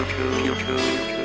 YouTube, YouTube.